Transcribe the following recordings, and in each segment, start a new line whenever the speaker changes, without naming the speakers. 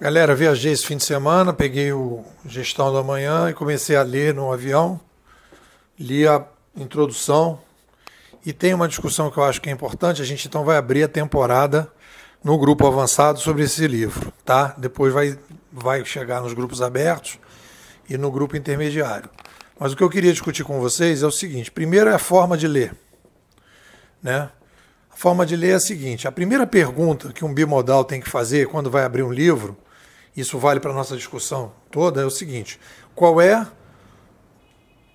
Galera, viajei esse fim de semana, peguei o Gestão da Manhã e comecei a ler no avião. Li a introdução e tem uma discussão que eu acho que é importante. A gente então vai abrir a temporada no grupo avançado sobre esse livro, tá? Depois vai, vai chegar nos grupos abertos e no grupo intermediário. Mas o que eu queria discutir com vocês é o seguinte: primeiro é a forma de ler, né? A forma de ler é a seguinte: a primeira pergunta que um bimodal tem que fazer quando vai abrir um livro isso vale para a nossa discussão toda, é o seguinte: qual é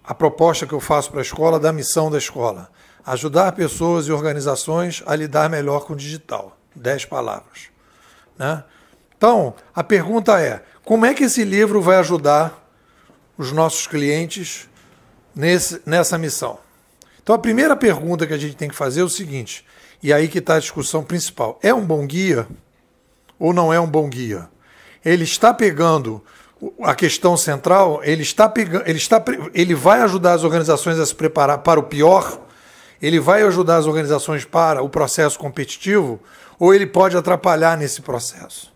a proposta que eu faço para a escola da missão da escola? Ajudar pessoas e organizações a lidar melhor com o digital. Dez palavras. Né? Então, a pergunta é: como é que esse livro vai ajudar os nossos clientes nesse, nessa missão? Então, a primeira pergunta que a gente tem que fazer é o seguinte, e aí que está a discussão principal: é um bom guia ou não é um bom guia? Ele está pegando a questão central, ele está pegando, ele está ele vai ajudar as organizações a se preparar para o pior, ele vai ajudar as organizações para o processo competitivo ou ele pode atrapalhar nesse processo.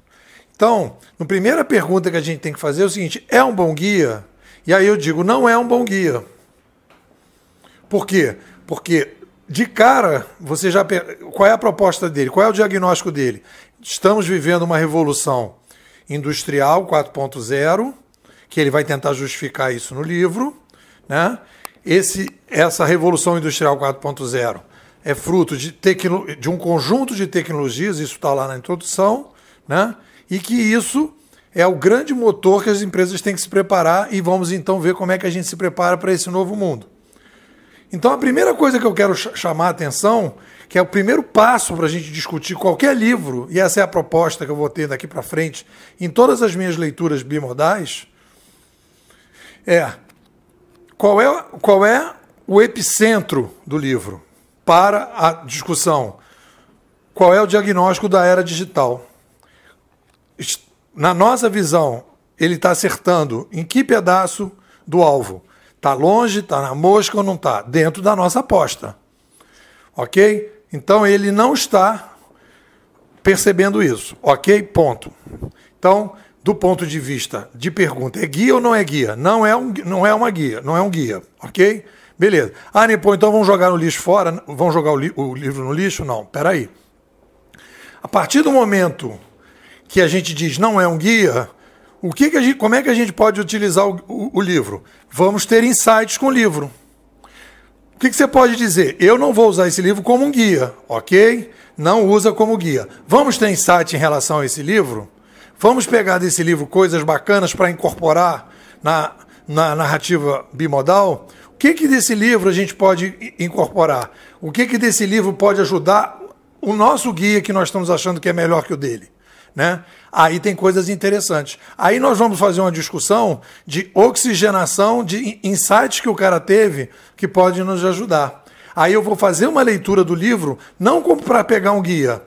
Então, a primeira pergunta que a gente tem que fazer é o seguinte: é um bom guia? E aí eu digo, não é um bom guia. Por quê? Porque de cara, você já qual é a proposta dele? Qual é o diagnóstico dele? Estamos vivendo uma revolução industrial 4.0, que ele vai tentar justificar isso no livro. Né? Esse, essa revolução industrial 4.0 é fruto de, tecno, de um conjunto de tecnologias, isso está lá na introdução, né? e que isso é o grande motor que as empresas têm que se preparar e vamos então ver como é que a gente se prepara para esse novo mundo. Então a primeira coisa que eu quero chamar a atenção que é o primeiro passo para a gente discutir qualquer livro, e essa é a proposta que eu vou ter daqui para frente em todas as minhas leituras bimodais, é qual é, qual é o epicentro do livro para a discussão? Qual é o diagnóstico da era digital? Na nossa visão, ele está acertando em que pedaço do alvo? Está longe, está na mosca ou não está? Dentro da nossa aposta. Ok? Então ele não está percebendo isso. Ok? Ponto. Então, do ponto de vista de pergunta, é guia ou não é guia? Não é, um, não é uma guia, não é um guia. Ok? Beleza. Ah, Nipô, então vamos jogar no lixo fora? Vamos jogar o, li o livro no lixo? Não, peraí. A partir do momento que a gente diz não é um guia, o que, que a gente, como é que a gente pode utilizar o, o, o livro? Vamos ter insights com o livro. O que, que, você pode dizer? Eu não vou usar esse livro como um guia, ok? Não usa como guia. Vamos ter insight em relação a esse livro? Vamos pegar desse livro coisas bacanas para incorporar na, na narrativa bimodal? O que, que desse livro a gente pode incorporar? O que, que desse livro pode ajudar o nosso guia que nós estamos achando que é melhor que o dele? Né? Aí tem coisas interessantes. Aí nós vamos fazer uma discussão de oxigenação de insights que o cara teve que pode nos ajudar. Aí eu vou fazer uma leitura do livro, não para pegar um guia.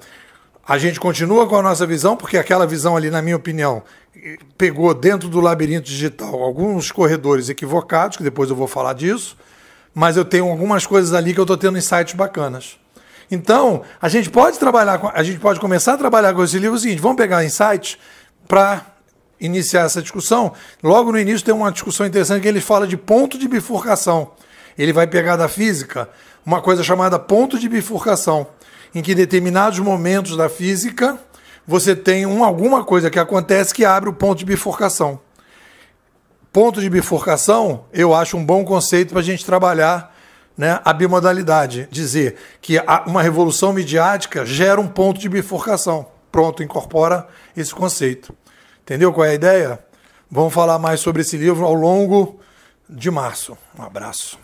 A gente continua com a nossa visão, porque aquela visão ali, na minha opinião, pegou dentro do labirinto digital alguns corredores equivocados, que depois eu vou falar disso, mas eu tenho algumas coisas ali que eu estou tendo insights bacanas. Então, a gente pode trabalhar, a gente pode começar a trabalhar com esse livro o seguinte, vamos pegar insights para iniciar essa discussão. Logo no início tem uma discussão interessante que ele fala de ponto de bifurcação. Ele vai pegar da física uma coisa chamada ponto de bifurcação, em que determinados momentos da física você tem um, alguma coisa que acontece que abre o ponto de bifurcação. Ponto de bifurcação, eu acho um bom conceito para a gente trabalhar né, a bimodalidade, dizer que uma revolução midiática gera um ponto de bifurcação. Pronto, incorpora esse conceito. Entendeu qual é a ideia? Vamos falar mais sobre esse livro ao longo de março. Um abraço.